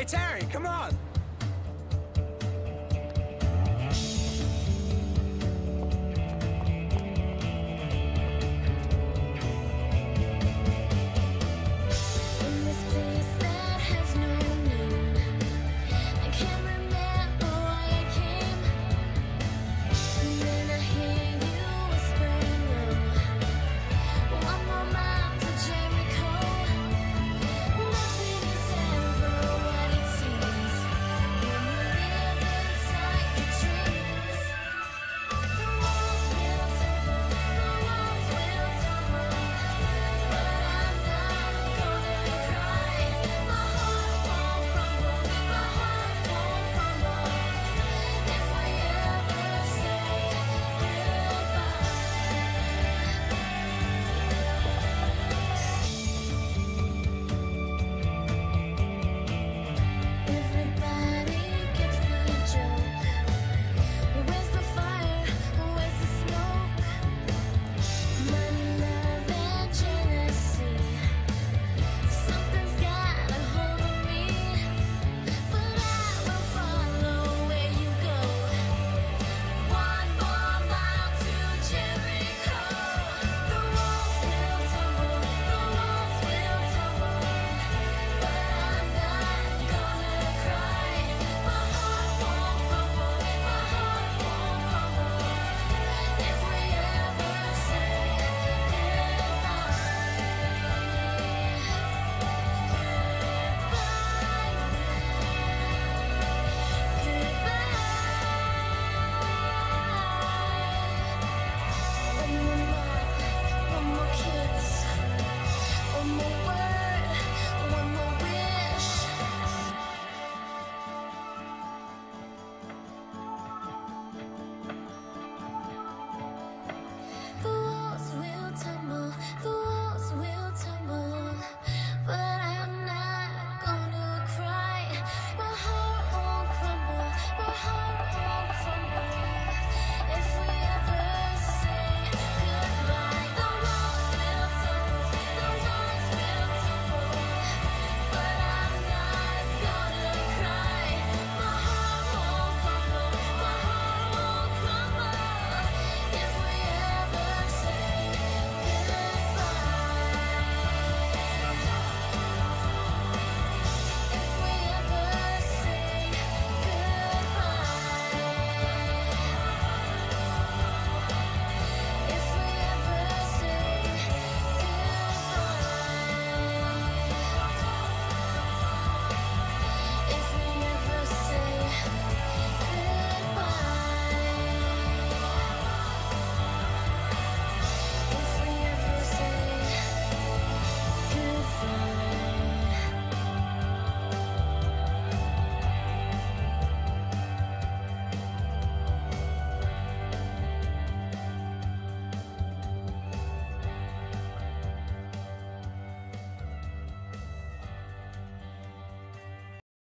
Hey, Terry, come on.